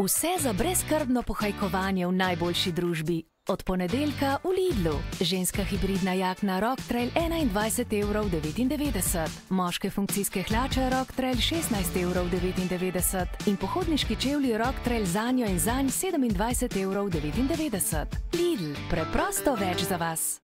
Vse za brezkrbno pohajkovanje v najboljši družbi. Od ponedeljka v Lidlu. Ženska hibridna jakna Rocktrail 21,99 evrov, moške funkcijske hlače Rocktrail 16,99 evrov in pohodniški čevlji Rocktrail za njo in zanj 27,99 evrov. Lidl, preprosto več za vas.